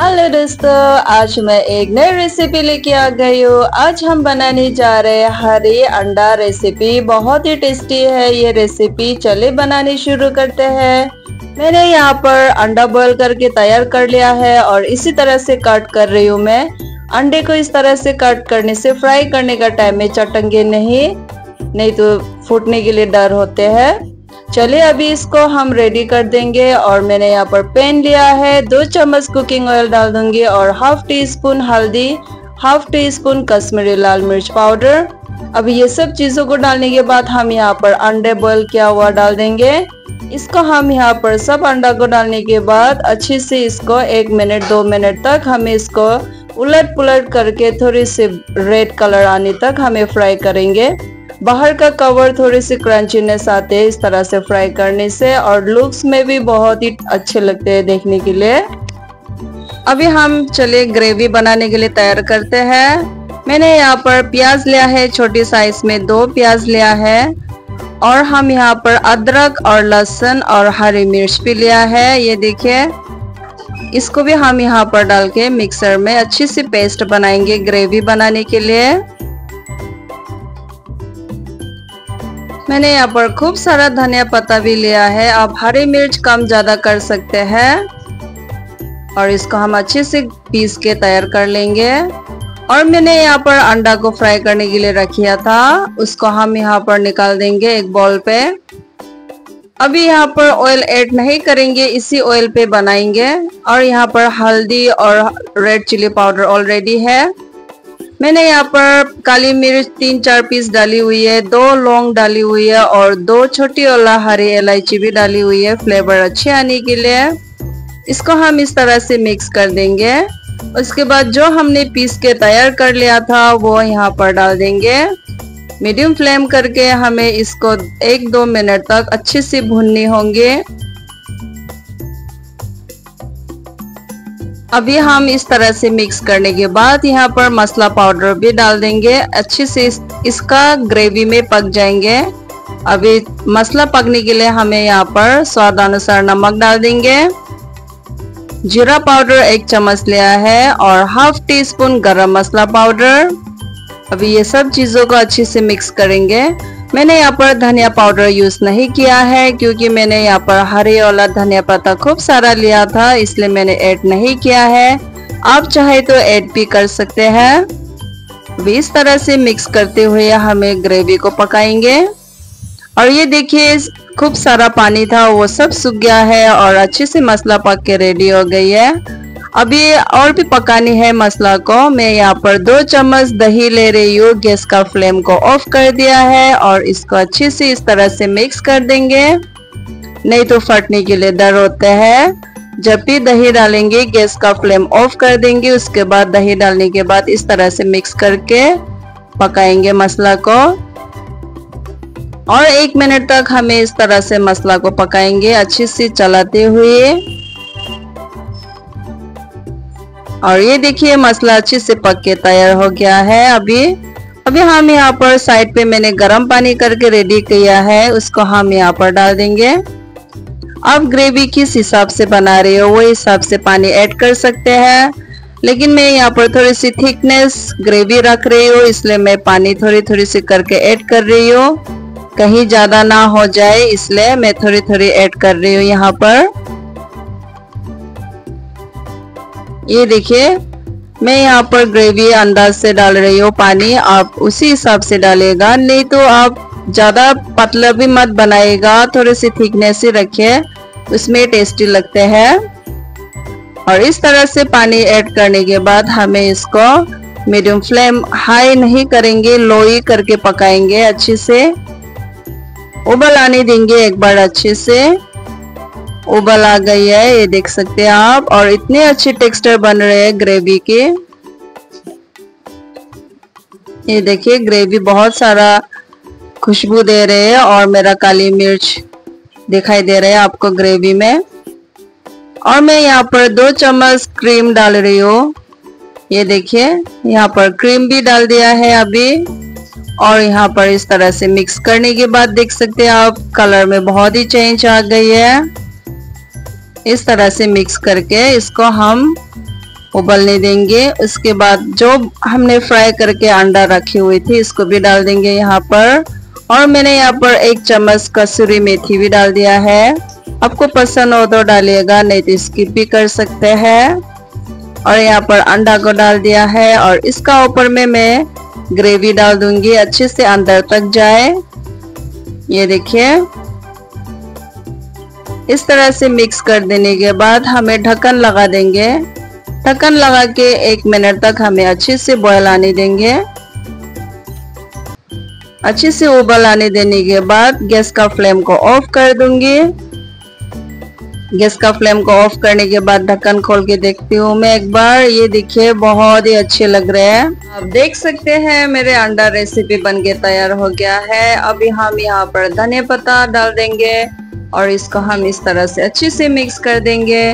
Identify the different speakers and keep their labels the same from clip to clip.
Speaker 1: Hello दोस्तों, आज मैं एक नई रेसिपी लेके आ गई हूँ। आज हम बनाने जा रहे हैं हरी अंडा रेसिपी बहुत ही टेस्टी है ये रेसिपी चले बनाने शुरू करते हैं। मैंने यहाँ पर अंडा बॉईल करके तैयार कर लिया है और इसी तरह से कट कर रही हूँ मैं। अंडे को इस तरह से कट करने से फ्राई करने का टाइम में चटंगे नहीं नहीं तो फूटने के लिए डर होते हैं। चलिए, अभी इसको हम रेडी कर देंगे और मैंने यहाँ पर पैन लिया है। दो चम्मच कुकिंग ऑयल डाल दूँगी और हाफ़ टी स्पून हल्दी हाफ़ टी स्पून कश्मीरी लाल मिर्च पाउडर अब ये सब चीज़ों को डालने के बाद हम यहाँ पर अंडे बॉईल किया हुआ डाल देंगे। इसको हम यहाँ पर सब अंडा को डालने के बाद अच्छे से इसको एक मिनट, दो मिनट तक हमें इसको उलट पुलट करके थोड़ी सी रेड कलर आने तक हमें फ्राई करेंगे। बाहर का कवर थोड़ी सी क्रंचीनेस आते है, इस तरह से फ्राई करने से, और लुक्स में भी बहुत ही अच्छे लगते हैं देखने के लिए। अभी हम चलिए ग्रेवी बनाने के लिए तैयार करते हैं। मैंने यहाँ पर प्याज लिया है, छोटी साइज़ में दो प्याज लिया है, और हम यहाँ पर अदरक और लहसुन और हरी मिर्च भी लिया है। ये देखिए, इसको भी हम यहाँ पर डाल के मिक्सर में अच्छी सी पेस्ट बनाएँगे ग्रेवी बनाने के लिए। मैंने यहाँ पर खूब सारा धनिया पत्ता भी लिया है। आप हरी मिर्च कम ज़्यादा कर सकते हैं। और इसको हम अच्छे से पीस के तैयार कर लेंगे। और मैंने यहाँ पर अंडा को फ्राई करने के लिए रखिया था। उसको हम यहाँ पर निकाल देंगे एक बॉल पे। अभी यहाँ पर ऑयल ऐड नहीं करेंगे, इसी ऑयल पे बनाएँगे। और यहाँ पर हल्दी और रेड चिली पाउडर ऑलरेडी है। मैंने यहाँ पर काली मिर्च तीन चार पीस डाली हुई है, दो लौंग डाली हुई है और दो छोटी वाला हरी इलायची भी डाली हुई है। फ्लेवर अच्छे आने के लिए इसको हम इस तरह से मिक्स कर देंगे। उसके बाद जो हमने पीस के तैयार कर लिया था, वो यहाँ पर डाल देंगे। मीडियम फ्लेम करके हमें इसको एक दो मिनट तक अच्छे से भुननी होंगे। अभी हम इस तरह से मिक्स करने के बाद यहाँ पर मसाला पाउडर भी डाल देंगे। अच्छे से इस, इसका ग्रेवी में पक जाएँगे। अभी मसाला पकने के लिए हमें यहाँ पर स्वाद अनुसार नमक डाल देंगे। जीरा पाउडर एक चम्मच लिया है और हाफ़ टी स्पून गरम मसाला पाउडर अभी ये सब चीज़ों को अच्छे से मिक्स करेंगे। मैंने यहाँ पर धनिया पाउडर यूज़ नहीं किया है, क्योंकि मैंने यहाँ पर हरे वाला धनिया पत्ता खूब सारा लिया था, इसलिए मैंने ऐड नहीं किया है। आप चाहे तो ऐड भी कर सकते हैं। इस तरह से मिक्स करते हुए हमें ग्रेवी को पकाएँगे। और ये देखिए, खूब सारा पानी था, वो सब सूख गया है और अच्छे से मसला पक के रेडी हो गई है। अभी और भी पकानी है मसला को। मैं यहाँ पर दो चम्मच दही ले रही हूँ। गैस का फ्लेम को ऑफ़ कर दिया है और इसको अच्छे से इस तरह से मिक्स कर देंगे। नहीं तो फटने के लिए डर होता है। जब भी दही डालेंगे, गैस का फ्लेम ऑफ़ कर देंगे। उसके बाद दही डालने के बाद इस तरह से मिक्स करके पकाएँगे मसला को। और एक मिनट तक हमें इस तरह से मसला को पकाएँगे अच्छे से चलाते हुए। और ये देखिए, मसला अच्छे से पक के तैयार हो गया है अभी। अभी हम यहाँ पर साइड पे मैंने गर्म पानी करके रेडी किया है, उसको हम यहाँ पर डाल देंगे। आप ग्रेवी किस हिसाब से बना रहे हो, वो हिसाब से पानी ऐड कर सकते हैं। लेकिन मैं यहाँ पर थोड़ी सी थिकनेस ग्रेवी रख रही हूँ, इसलिए मैं पानी थोड़ी थोड़ी सी करके ऐड कर रही हूँ। कहीं ज़्यादा ना हो जाए, इसलिए मैं थोड़ी थोड़ी ऐड कर रही हूँ यहाँ पर। ये देखिए, मैं यहाँ पर ग्रेवी अंदाज से डाल रही हूँ, पानी आप उसी हिसाब से डालेगा नहीं तो आप ज़्यादा पतला भी मत बनाएगा थोड़े से थिकनेस ही रखिए, उसमें टेस्टी लगते हैं। और इस तरह से पानी ऐड करने के बाद हमें इसको मीडियम फ्लेम हाई नहीं करेंगे लो ही करके पकाएँगे अच्छे से। उबल आने देंगे एक बार अच्छे से। उबल आ गई है, ये देख सकते हैं आप। और इतने अच्छे टेक्सचर बन रहे हैं ग्रेवी के। ये देखिए, ग्रेवी बहुत सारा खुशबू दे रहे हैं और मेरा काली मिर्च दिखाई दे रहा है आपको ग्रेवी में। और मैं यहाँ पर दो चम्मच क्रीम डाल रही हूँ। ये देखिए, यहाँ पर क्रीम भी डाल दिया है अभी। और यहाँ पर इस तरह से मिक्स करने के बाद देख सकते हैं आप, कलर में बहुत ही चेंज आ गई है। इस तरह से मिक्स करके इसको हम उबलने देंगे। उसके बाद जो हमने फ्राई करके अंडा रखी हुई थी, इसको भी डाल देंगे यहाँ पर। और मैंने यहाँ पर एक चम्मच कसूरी मेथी भी डाल दिया है। आपको पसंद हो तो डालिएगा, नहीं तो स्किप भी कर सकते हैं। और यहाँ पर अंडा को डाल दिया है और इसका ऊपर में मैं ग्रेवी डाल दूँगी, अच्छे से अंदर तक जाए। ये देखिए। इस तरह से मिक्स कर देने के बाद हमें ढक्कन लगा देंगे। ढक्कन लगा के एक मिनट तक हमें अच्छे से बॉयल आने देंगे। अच्छे से उबल आने देने के बाद गैस का फ्लेम को ऑफ़ कर दूँगी। गैस का फ्लेम को ऑफ़ करने के बाद ढक्कन खोल के देखती हूँ मैं एक बार। ये देखिए, बहुत ही अच्छे लग रहे हैं। आप देख सकते हैं, मेरे अंडा रेसिपी बन के तैयार हो गया है। अभी हम यहाँ पर धनिया पत्ता डाल देंगे। और इसको हम इस तरह से अच्छे से मिक्स कर देंगे।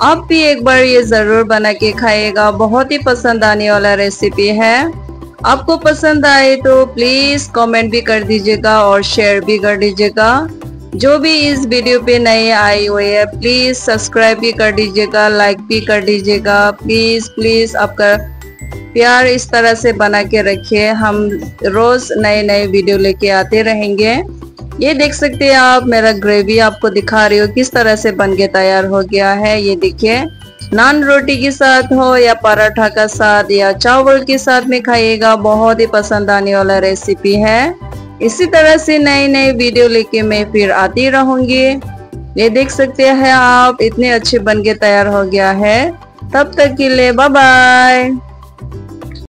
Speaker 1: आप भी एक बार ये ज़रूर बना के खाइएगा। बहुत ही पसंद आने वाला रेसिपी है। आपको पसंद आए तो प्लीज़ कमेंट भी कर दीजिएगा और शेयर भी कर दीजिएगा। जो भी इस वीडियो पे नए आए हुए है प्लीज़ सब्सक्राइब भी कर दीजिएगा लाइक भी कर दीजिएगा। प्लीज़ प्लीज़ आपका प्यार इस तरह से बना के रखिए। हम रोज नए नए वीडियो लेके आते रहेंगे। ये देख सकते हैं आप, मेरा ग्रेवी आपको दिखा रही हो, किस तरह से बन के तैयार हो गया है। ये देखिए, नान रोटी के साथ हो या पराठा का साथ या चावल के साथ में खाइएगा, बहुत ही पसंद आने वाला रेसिपी है। इसी तरह से नए नए वीडियो लेके मैं फिर आती रहूँगी। ये देख सकते हैं आप, इतने अच्छे बन के तैयार हो गया है। तब तक के लिए बाय बाय